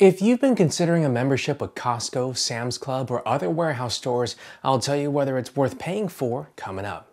If you've been considering a membership with Costco, Sam's Club, or other warehouse stores, I'll tell you whether it's worth paying for coming up.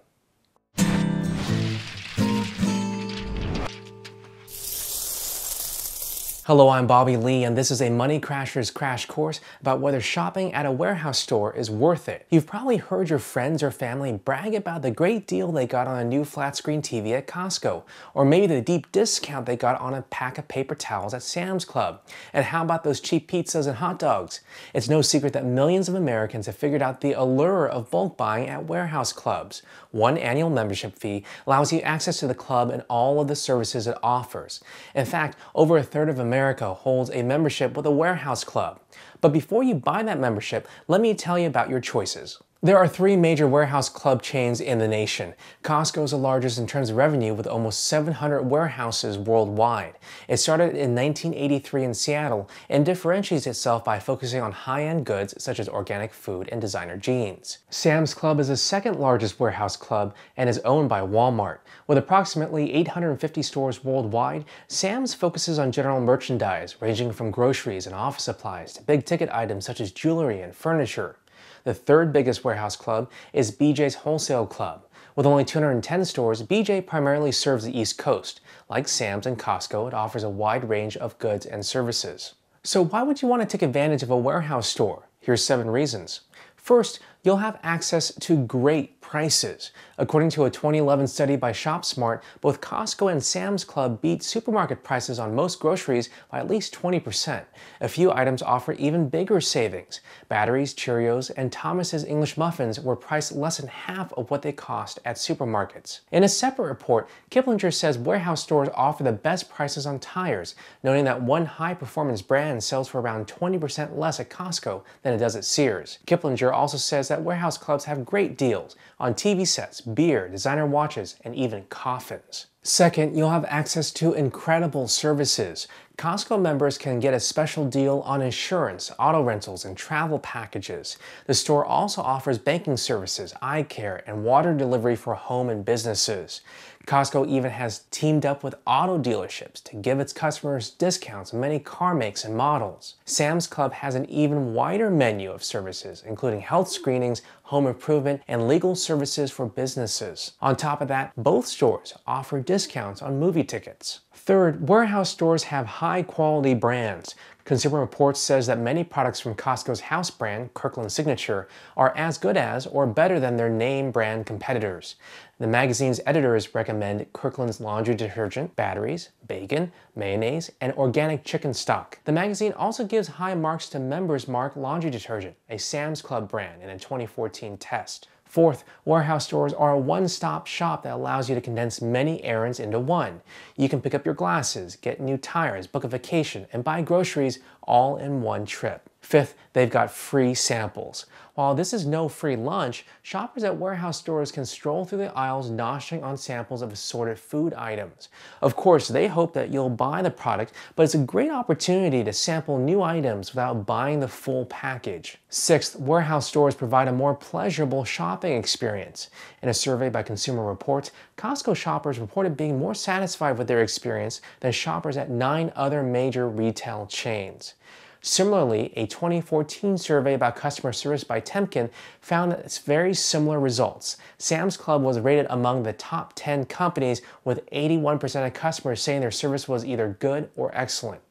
Hello, I'm Bobby Lee, and this is a Money Crashers crash course about whether shopping at a warehouse store is worth it. You've probably heard your friends or family brag about the great deal they got on a new flat screen TV at Costco, or maybe the deep discount they got on a pack of paper towels at Sam's Club. And how about those cheap pizzas and hot dogs? It's no secret that millions of Americans have figured out the allure of bulk buying at warehouse clubs. One annual membership fee allows you access to the club and all of the services it offers. In fact, over a third of America holds a membership with a warehouse club. But before you buy that membership, let me tell you about your choices. There are three major warehouse club chains in the nation. Costco is the largest in terms of revenue with almost 700 warehouses worldwide. It started in 1983 in Seattle and differentiates itself by focusing on high-end goods such as organic food and designer jeans. Sam's Club is the second largest warehouse club and is owned by Walmart. With approximately 850 stores worldwide, Sam's focuses on general merchandise ranging from groceries and office supplies to big ticket items such as jewelry and furniture. The third biggest warehouse club is BJ's Wholesale Club. With only 210 stores, BJ primarily serves the East Coast. Like Sam's and Costco, it offers a wide range of goods and services. So why would you want to take advantage of a warehouse store? Here's seven reasons. First, you'll have access to great prices. According to a 2011 study by ShopSmart, both Costco and Sam's Club beat supermarket prices on most groceries by at least 20%. A few items offer even bigger savings. Batteries, Cheerios, and Thomas's English muffins were priced less than half of what they cost at supermarkets. In a separate report, Kiplinger says warehouse stores offer the best prices on tires, noting that one high-performance brand sells for around 20% less at Costco than it does at Sears. Kiplinger also says that that warehouse clubs have great deals on TV sets, beer, designer watches, and even coffins. Second, you'll have access to incredible services. Costco members can get a special deal on insurance, auto rentals, and travel packages. The store also offers banking services, eye care, and water delivery for home and businesses. Costco even has teamed up with auto dealerships to give its customers discounts on many car makes and models. Sam's Club has an even wider menu of services, including health screenings, home improvement, and legal services for businesses. On top of that, both stores offer discounts on movie tickets. Third, warehouse stores have high quality brands. Consumer Reports says that many products from Costco's house brand, Kirkland Signature, are as good as or better than their name brand competitors. The magazine's editors recommend Kirkland's laundry detergent, batteries, bacon, mayonnaise, and organic chicken stock. The magazine also gives high marks to Member's Mark laundry detergent, a Sam's Club brand in a 2014 test. Fourth, warehouse stores are a one-stop shop that allows you to condense many errands into one. You can pick up your glasses, get new tires, book a vacation, and buy groceries all in one trip. Fifth, they've got free samples. While this is no free lunch, shoppers at warehouse stores can stroll through the aisles noshing on samples of assorted food items. Of course, they hope that you'll buy the product, but it's a great opportunity to sample new items without buying the full package. Sixth, warehouse stores provide a more pleasurable shopping experience. In a survey by Consumer Reports, Costco shoppers reported being more satisfied with their experience than shoppers at nine other major retail chains. Similarly, a 2014 survey about customer service by Temkin found that it's very similar results. Sam's Club was rated among the top 10 companies with 81% of customers saying their service was either good or excellent.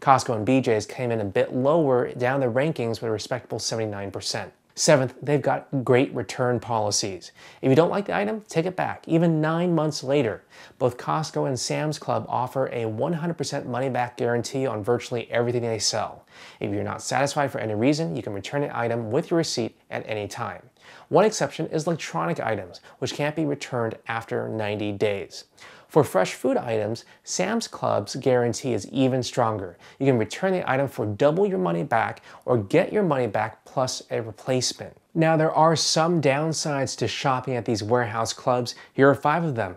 Costco and BJ's came in a bit lower down the rankings with a respectable 79%. Seventh, they've got great return policies. If you don't like the item, take it back, even nine months later. Both Costco and Sam's Club offer a 100% money back guarantee on virtually everything they sell. If you're not satisfied for any reason, you can return the item with your receipt at any time. One exception is electronic items, which can't be returned after 90 days. For fresh food items, Sam's Club's guarantee is even stronger. You can return the item for double your money back or get your money back plus a replacement. Now, there are some downsides to shopping at these warehouse clubs. Here are five of them.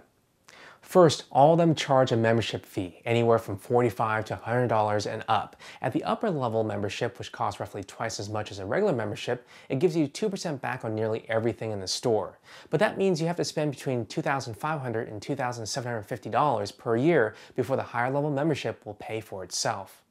First, all of them charge a membership fee, anywhere from 45 to $100 and up. At the upper level membership, which costs roughly twice as much as a regular membership, it gives you 2% back on nearly everything in the store. But that means you have to spend between $2,500 and $2,750 per year before the higher level membership will pay for itself.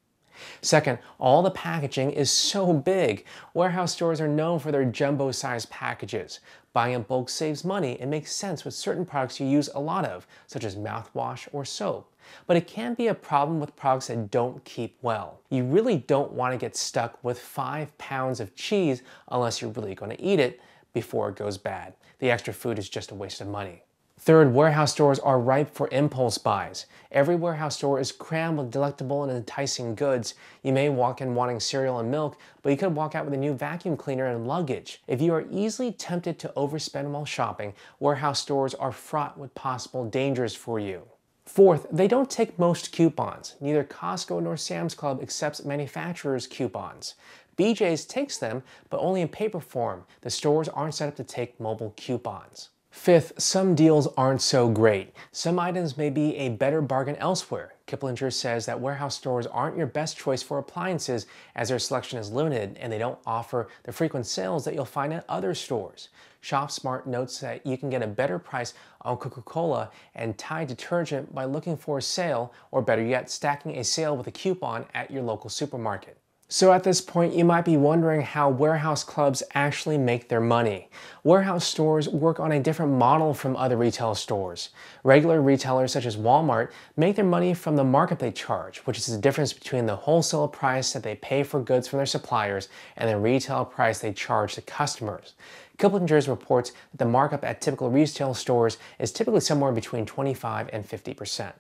Second, all the packaging is so big. Warehouse stores are known for their jumbo sized packages. Buying in bulk saves money and makes sense with certain products you use a lot of, such as mouthwash or soap. But it can be a problem with products that don't keep well. You really don't want to get stuck with five pounds of cheese unless you're really going to eat it before it goes bad. The extra food is just a waste of money. Third, warehouse stores are ripe for impulse buys. Every warehouse store is crammed with delectable and enticing goods. You may walk in wanting cereal and milk, but you could walk out with a new vacuum cleaner and luggage. If you are easily tempted to overspend while shopping, warehouse stores are fraught with possible dangers for you. Fourth, they don't take most coupons. Neither Costco nor Sam's Club accepts manufacturer's coupons. BJ's takes them, but only in paper form. The stores aren't set up to take mobile coupons. Fifth, some deals aren't so great. Some items may be a better bargain elsewhere. Kiplinger says that warehouse stores aren't your best choice for appliances as their selection is limited and they don't offer the frequent sales that you'll find at other stores. ShopSmart notes that you can get a better price on Coca-Cola and Tide detergent by looking for a sale or better yet, stacking a sale with a coupon at your local supermarket. So at this point, you might be wondering how warehouse clubs actually make their money. Warehouse stores work on a different model from other retail stores. Regular retailers such as Walmart make their money from the markup they charge, which is the difference between the wholesale price that they pay for goods from their suppliers and the retail price they charge to customers. Kiplinger's reports that the markup at typical retail stores is typically somewhere between 25 and 50%.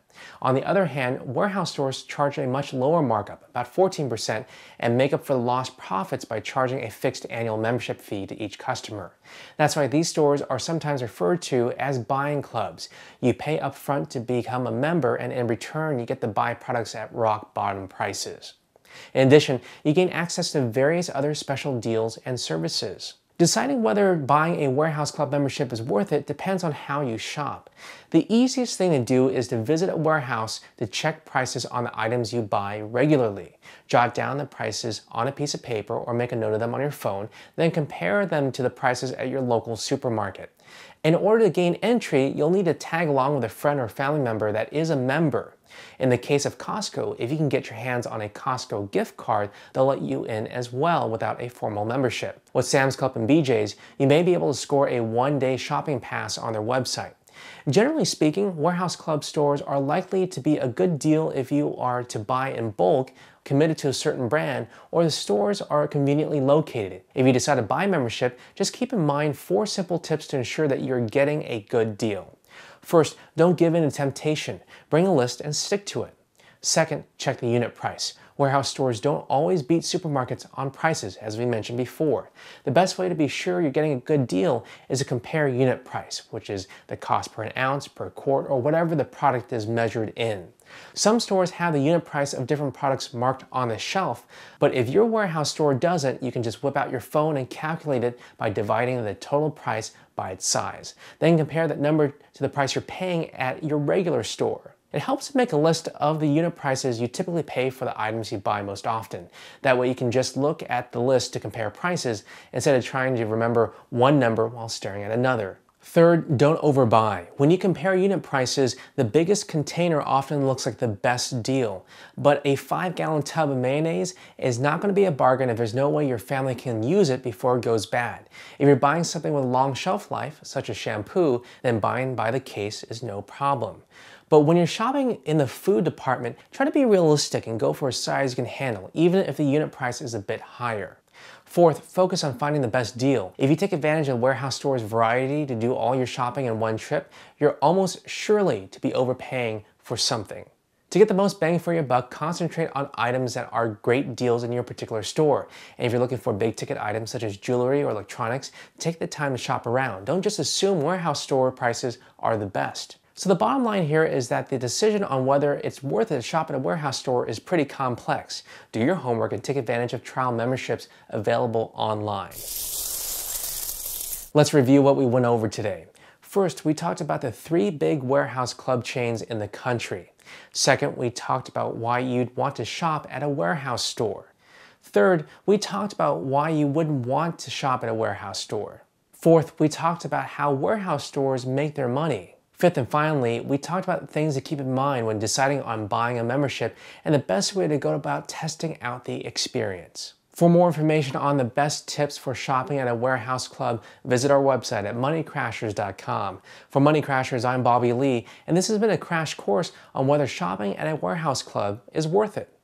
On the other hand, warehouse stores charge a much lower markup, about 14%, and make up for the lost profits by charging a fixed annual membership fee to each customer. That's why these stores are sometimes referred to as buying clubs. You pay upfront to become a member, and in return, you get to buy products at rock bottom prices. In addition, you gain access to various other special deals and services. Deciding whether buying a Warehouse Club membership is worth it depends on how you shop. The easiest thing to do is to visit a warehouse to check prices on the items you buy regularly. Jot down the prices on a piece of paper or make a note of them on your phone, then compare them to the prices at your local supermarket. In order to gain entry, you'll need to tag along with a friend or family member that is a member. In the case of Costco, if you can get your hands on a Costco gift card, they'll let you in as well without a formal membership. With Sam's Club and BJ's, you may be able to score a one-day shopping pass on their website. Generally speaking, warehouse club stores are likely to be a good deal if you are to buy in bulk, committed to a certain brand, or the stores are conveniently located. If you decide to buy membership, just keep in mind four simple tips to ensure that you're getting a good deal. First, don't give in to temptation. Bring a list and stick to it. Second, check the unit price. Warehouse stores don't always beat supermarkets on prices, as we mentioned before. The best way to be sure you're getting a good deal is to compare unit price, which is the cost per an ounce, per quart, or whatever the product is measured in. Some stores have the unit price of different products marked on the shelf, but if your warehouse store doesn't, you can just whip out your phone and calculate it by dividing the total price by its size. Then compare that number to the price you're paying at your regular store. It helps to make a list of the unit prices you typically pay for the items you buy most often. That way you can just look at the list to compare prices instead of trying to remember one number while staring at another. Third, don't overbuy. When you compare unit prices, the biggest container often looks like the best deal. But a five gallon tub of mayonnaise is not going to be a bargain if there's no way your family can use it before it goes bad. If you're buying something with long shelf life, such as shampoo, then buying by the case is no problem. But when you're shopping in the food department, try to be realistic and go for a size you can handle, even if the unit price is a bit higher. Fourth, focus on finding the best deal. If you take advantage of warehouse store's variety to do all your shopping in one trip, you're almost surely to be overpaying for something. To get the most bang for your buck, concentrate on items that are great deals in your particular store. And if you're looking for big ticket items such as jewelry or electronics, take the time to shop around. Don't just assume warehouse store prices are the best. So the bottom line here is that the decision on whether it's worth it to shop at a warehouse store is pretty complex. Do your homework and take advantage of trial memberships available online. Let's review what we went over today. First, we talked about the three big warehouse club chains in the country. Second, we talked about why you'd want to shop at a warehouse store. Third, we talked about why you wouldn't want to shop at a warehouse store. Fourth, we talked about how warehouse stores make their money. Fifth and finally, we talked about things to keep in mind when deciding on buying a membership and the best way to go about testing out the experience. For more information on the best tips for shopping at a warehouse club, visit our website at moneycrashers.com. For Money Crashers, I'm Bobby Lee, and this has been a crash course on whether shopping at a warehouse club is worth it.